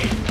Hey!